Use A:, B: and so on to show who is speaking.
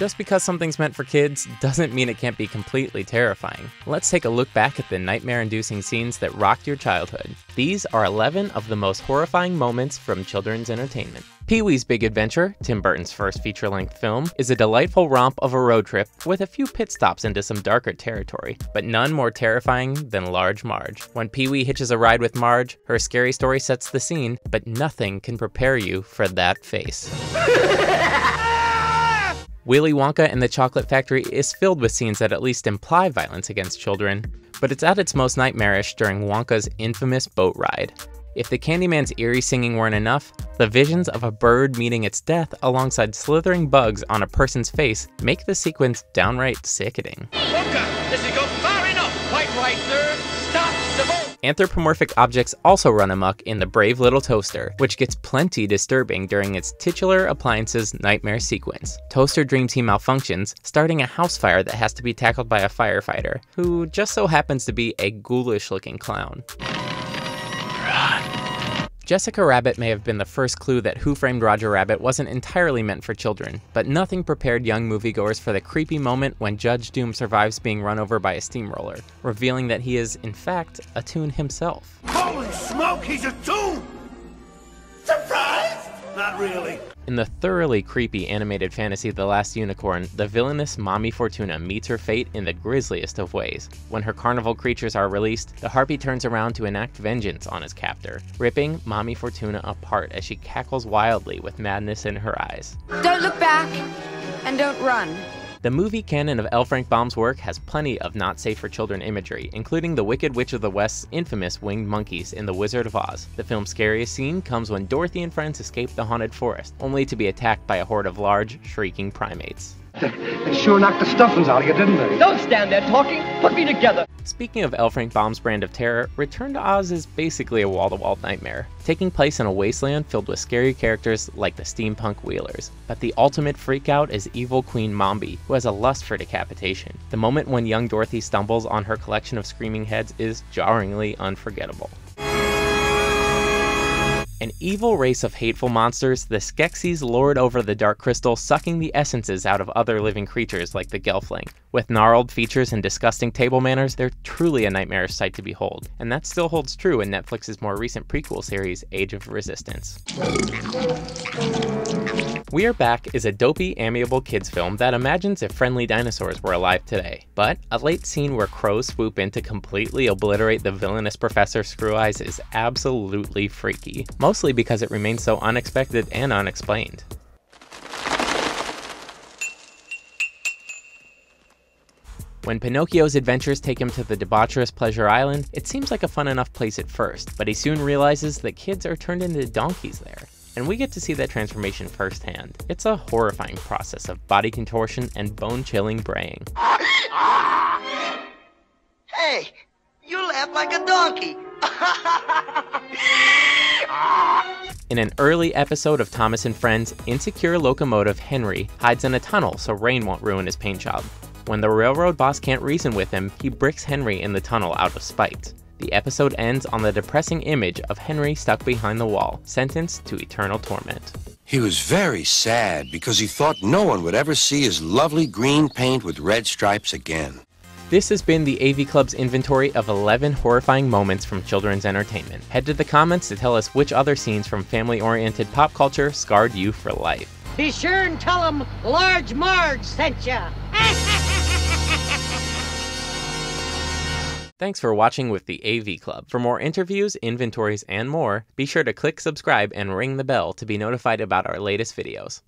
A: Just because something's meant for kids doesn't mean it can't be completely terrifying. Let's take a look back at the nightmare inducing scenes that rocked your childhood. These are 11 of the most horrifying moments from children's entertainment. Pee Wee's Big Adventure, Tim Burton's first feature length film, is a delightful romp of a road trip with a few pit stops into some darker territory, but none more terrifying than Large Marge. When Pee Wee hitches a ride with Marge, her scary story sets the scene, but nothing can prepare you for that face. Willy Wonka and the Chocolate Factory is filled with scenes that at least imply violence against children, but it's at its most nightmarish during Wonka's infamous boat ride. If the Candyman's eerie singing weren't enough, the visions of a bird meeting its death alongside slithering bugs on a person's face make the sequence downright sickening.
B: Wonka,
A: Anthropomorphic objects also run amok in the Brave Little Toaster, which gets plenty disturbing during its titular appliance's nightmare sequence. Toaster dreams he malfunctions, starting a house fire that has to be tackled by a firefighter, who just so happens to be a ghoulish looking clown. Jessica Rabbit may have been the first clue that Who Framed Roger Rabbit wasn't entirely meant for children, but nothing prepared young moviegoers for the creepy moment when Judge Doom survives being run over by a steamroller, revealing that he is, in fact, a toon himself.
C: Holy smoke, he's a toon! Surprised? Not really.
A: In the thoroughly creepy animated fantasy The Last Unicorn, the villainous Mommy Fortuna meets her fate in the grisliest of ways. When her carnival creatures are released, the harpy turns around to enact vengeance on his captor, ripping Mommy Fortuna apart as she cackles wildly with madness in her eyes.
D: Don't look back and don't run.
A: The movie canon of L. Frank Baum's work has plenty of not safe for children imagery, including the Wicked Witch of the West's infamous winged monkeys in The Wizard of Oz. The film's scariest scene comes when Dorothy and friends escape the haunted forest, only to be attacked by a horde of large, shrieking primates.
E: They sure knocked the stuffings out of you, didn't they?
B: Don't stand there talking. Put me together.
A: Speaking of L. Frank Baum's brand of terror, Return to Oz is basically a wall to wall nightmare, taking place in a wasteland filled with scary characters like the steampunk Wheelers. But the ultimate freakout is evil Queen Mombi, who has a lust for decapitation. The moment when young Dorothy stumbles on her collection of screaming heads is jarringly unforgettable. An evil race of hateful monsters, the Skeksis lord over the Dark Crystal, sucking the essences out of other living creatures like the Gelfling. With gnarled features and disgusting table manners, they're truly a nightmarish sight to behold. And that still holds true in Netflix's more recent prequel series, Age of Resistance. We Are Back is a dopey, amiable kids film that imagines if friendly dinosaurs were alive today. But a late scene where crows swoop in to completely obliterate the villainous Professor Screw Eyes is absolutely freaky, mostly because it remains so unexpected and unexplained. When Pinocchio's adventures take him to the debaucherous Pleasure Island, it seems like a fun enough place at first, but he soon realizes that kids are turned into donkeys there and we get to see that transformation firsthand. It's a horrifying process of body contortion and bone chilling braying.
F: Hey, you laugh like a donkey.
A: In an early episode of Thomas and Friends, insecure locomotive Henry hides in a tunnel so rain won't ruin his paint job. When the railroad boss can't reason with him, he bricks Henry in the tunnel out of spite. The episode ends on the depressing image of Henry stuck behind the wall, sentenced to eternal torment.
G: He was very sad because he thought no one would ever see his lovely green paint with red stripes again.
A: This has been the AV Club's inventory of 11 horrifying moments from children's entertainment. Head to the comments to tell us which other scenes from family oriented pop culture scarred you for life.
H: Be sure and tell them Large Marge sent ya.
A: Thanks for watching with the AV Club. For more interviews, inventories, and more, be sure to click subscribe and ring the bell to be notified about our latest videos.